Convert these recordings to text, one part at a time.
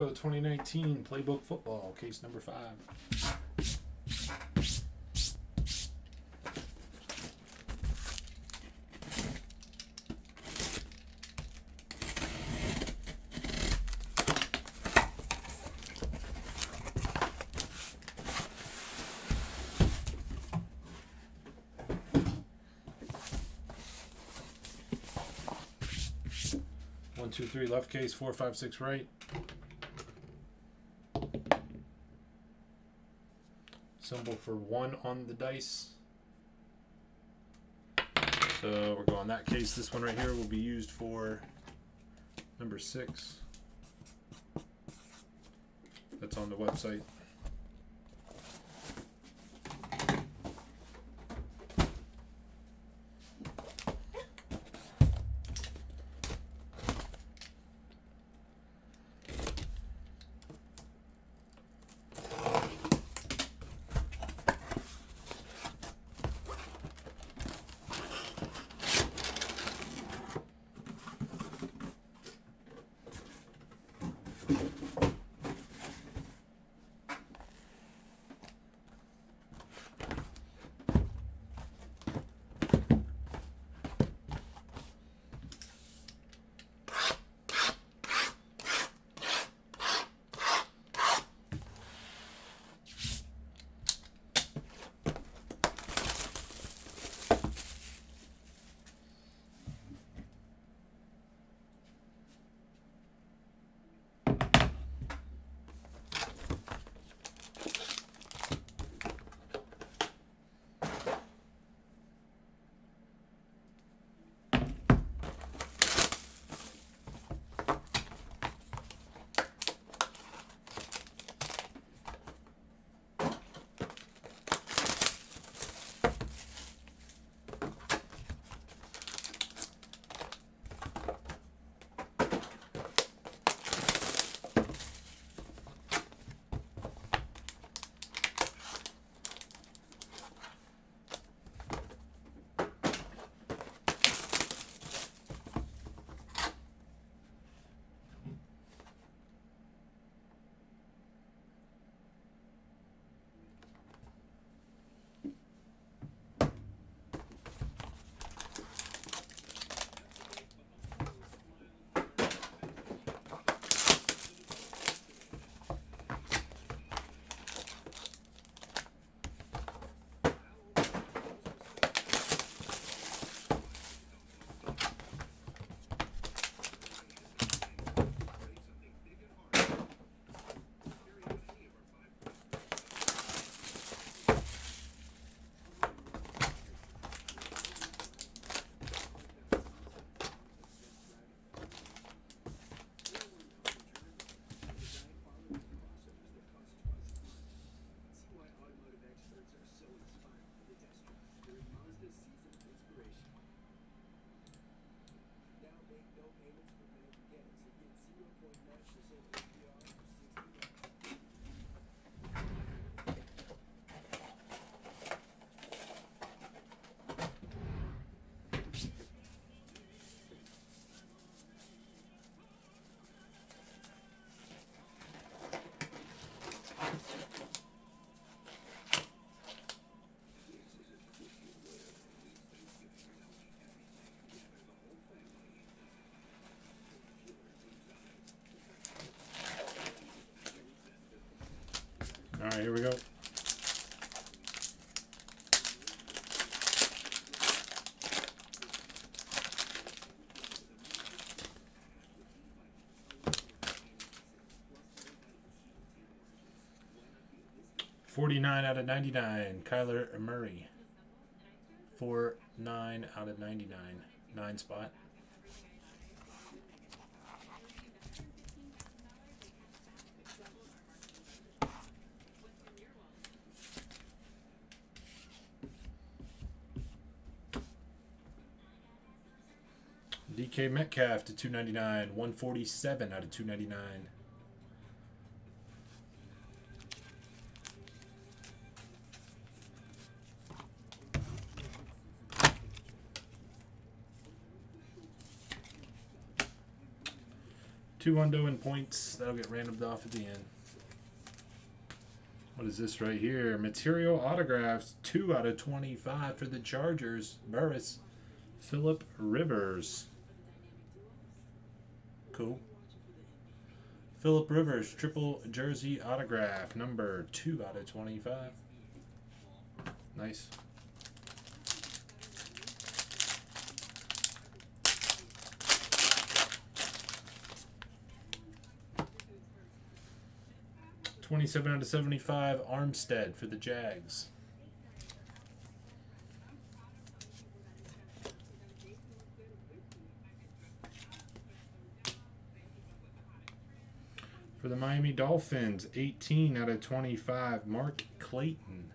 2019 Playbook Football, case number five. One, two, three, left case, four, five, six, right. Symbol for one on the dice. So we're going that case. This one right here will be used for number six. That's on the website. Right, here we go. Forty-nine out of ninety-nine. Kyler Murray. Four nine out of ninety-nine. Nine spot. DK Metcalf to 299, 147 out of 299. Two undo in points. That'll get randomed off at the end. What is this right here? Material autographs. Two out of 25 for the Chargers. Burris. Philip Rivers. Cool. Philip Rivers, triple jersey autograph, number 2 out of 25. Nice. Twenty-seven out of seventy-five. Armstead for the Jags. For the Miami Dolphins, 18 out of 25, Mark Clayton.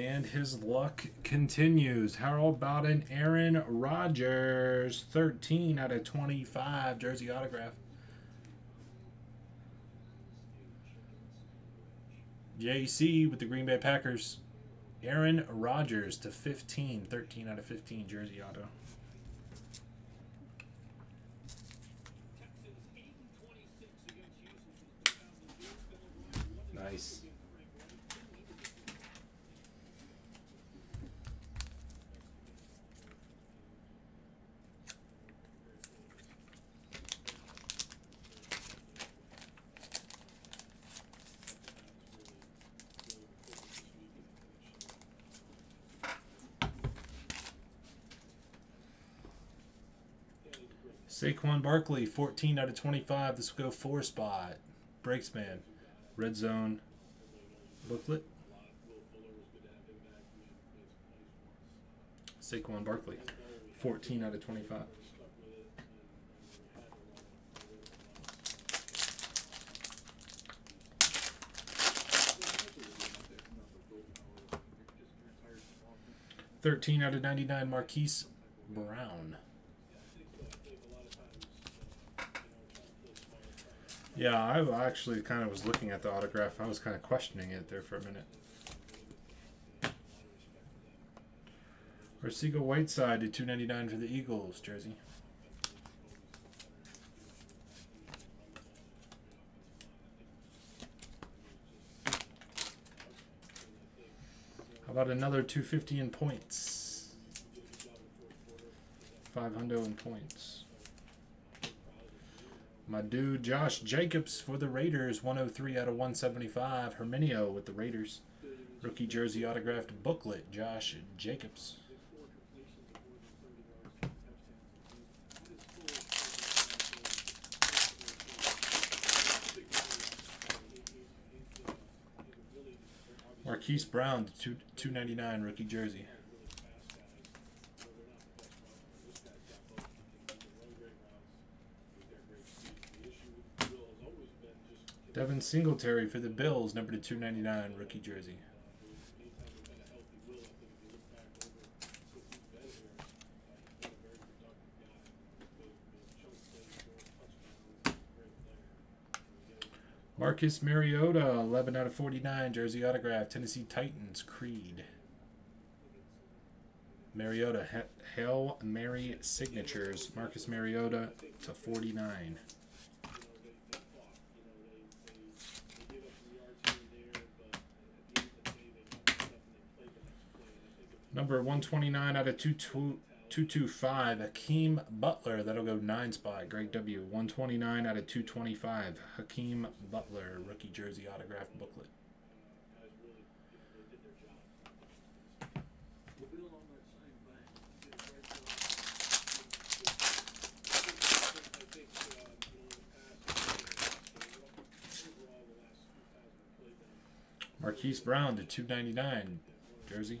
And his luck continues. How about an Aaron Rodgers? 13 out of 25 jersey autograph. JC with the Green Bay Packers. Aaron Rodgers to 15. 13 out of 15 jersey auto. Nice. Saquon Barkley, 14 out of 25. This will go four spot. Breaks man. Red zone booklet. Saquon Barkley, 14 out of 25. Thirteen out of ninety-nine, Marquise Brown. Yeah, I actually kind of was looking at the autograph. I was kind of questioning it there for a minute. Arcega Whiteside to 299 for the Eagles jersey. How about another 250 in points? 500 in points. My dude Josh Jacobs for the Raiders, 103 out of 175. Herminio with the Raiders. Rookie jersey autographed booklet, Josh Jacobs. Marquise Brown, two two ninety nine rookie jersey. Devin Singletary for the Bills, number to 299, rookie jersey. Marcus Mariota, 11 out of 49, jersey autograph, Tennessee Titans, Creed. Mariota, Hail Mary signatures, Marcus Mariota to 49. Number 129 out of 225, Hakeem Butler. That'll go nine spot. Greg W. 129 out of 225, Hakeem Butler, rookie jersey autograph booklet. Marquise Brown to 299, jersey.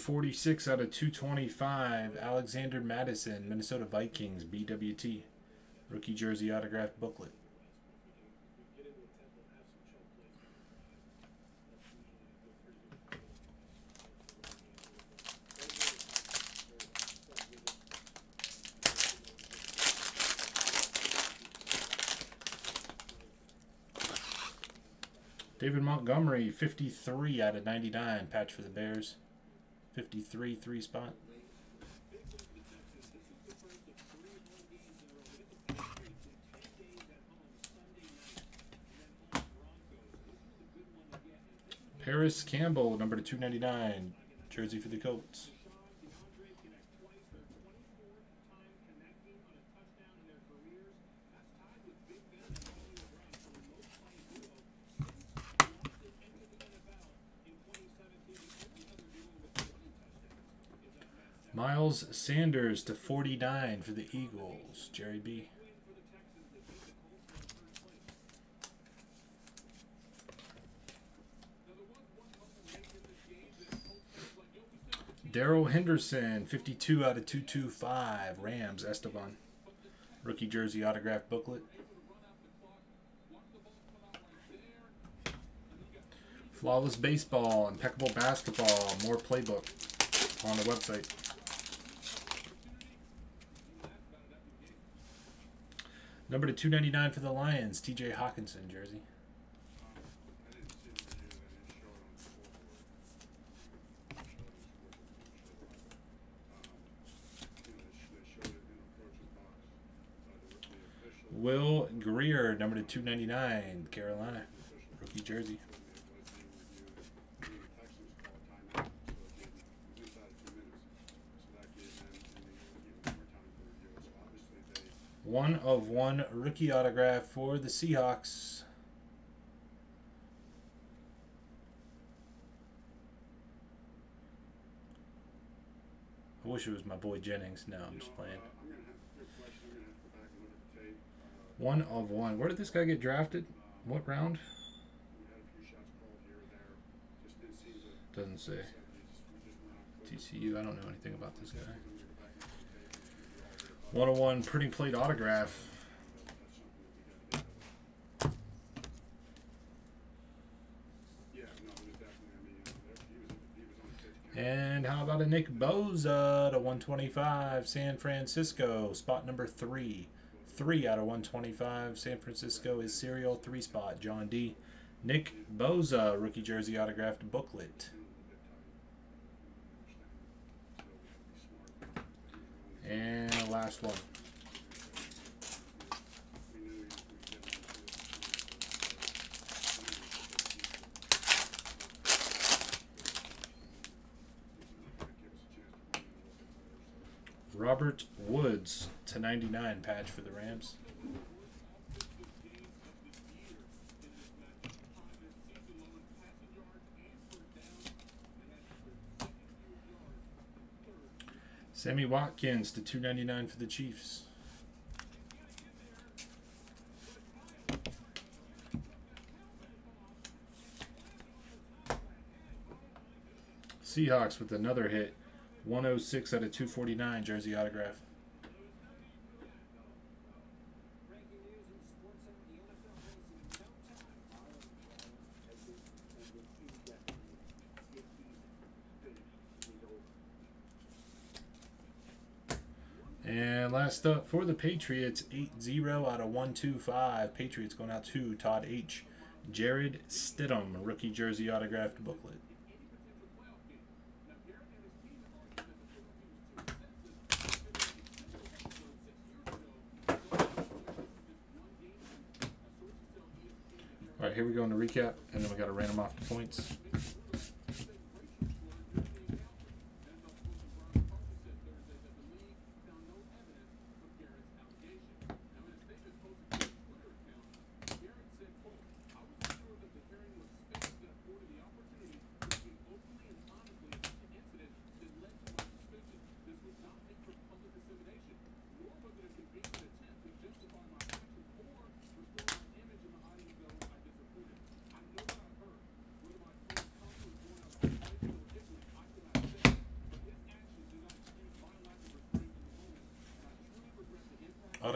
46 out of 225, Alexander Mattison, Minnesota Vikings, BWT. Rookie jersey autographed booklet. David Montgomery, 53 out of 99, patch for the Bears. 53, three spot. Parris Campbell, number to 299, jersey for the Colts. Miles Sanders to 49 for the Eagles, Jerry B. Darrell Henderson, 52 out of 225, Rams, Esteban. Rookie jersey autograph booklet. Flawless baseball, impeccable basketball, more playbook on the website. Number to 299 for the Lions, TJ Hockenson jersey. I didn't see the video, they didn't show it on the scoreboard. Showed it on the scoreboard. Um, you know, they, sh- they showed it in approaching box. Uh, the, the official, Will Grier, number to 299, Carolina. the official Rookie jersey. told me it was being reviewed. The Texans called timeout, so it gave, it was inside of two minutes. So that gave them, and they even more time to review it. So obviously they, One of one rookie autograph for the Seahawks. I wish it was my boy Jennings. No, I'm just playing. One of one. Where did this guy get drafted? What round? Doesn't say. TCU. I don't know anything about this guy. 101 printing plate autograph. And how about a Nick Bosa to 125 San Francisco, spot number three. Three out of 125. San Francisco is serial three spot. John D. Nick Bosa, rookie jersey autographed booklet. Feeling a bit tired. Understand. So we have to be smart. He was wrong. And last one. Robert Woods to 99 patch for the Rams. Sammy Watkins to 299 for the Chiefs. Seahawks with another hit. 106 out of 249 jersey autograph. Breaking news in Sports Center, the NFL racing in no time. As we, as we indefinitely get these finished, we go. And last up for the Patriots, 8-0 out of 125. Patriots going out to Todd H. Jarrett Stidham, rookie jersey autographed booklet. All right, here we go in the recap, and then we got to random off the points. autographs. Now, before the NFL announced that Garrett's suspension would be upheld, Rudolph's attorney released this statement on the allegation that the Steelers QB used a racial slur towards Garrett. Quote, the malicious use of the Mark Clayton. unfounded allegation is an assault on Mason's integrity, which is far worse than the physical assault witnessed on Thursday. This is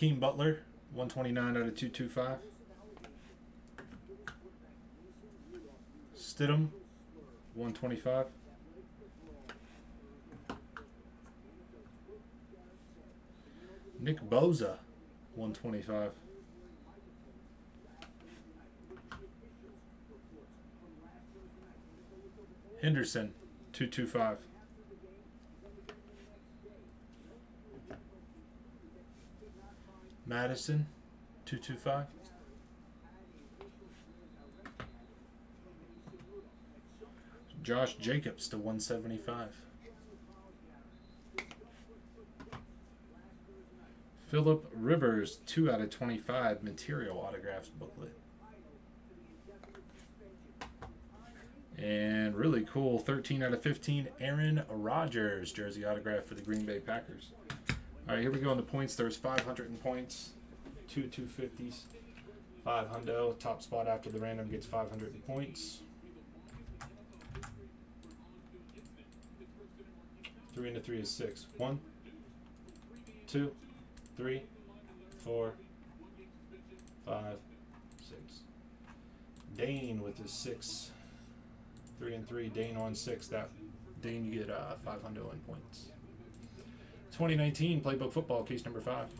Hakeem Butler, 129 out of 225. Stidham, 125. Nick Bosa, 125. Henderson, 225. Mattison, 225. Josh Jacobs to 175. Philip Rivers, 2 out of 25 material autographs booklet. And really cool, 13 out of 15, Aaron Rodgers jersey autograph for the Green Bay Packers. All right, here we go on the points. There's 500 in points, two 250s, five hundo. Top spot after the random gets 500 in points. Three into three is six. One, two, three, four, five, six. Dane with his six. Three and three. Dane on six. That Dane you get uh, 500 in points. 2019 Playbook Football, case number five.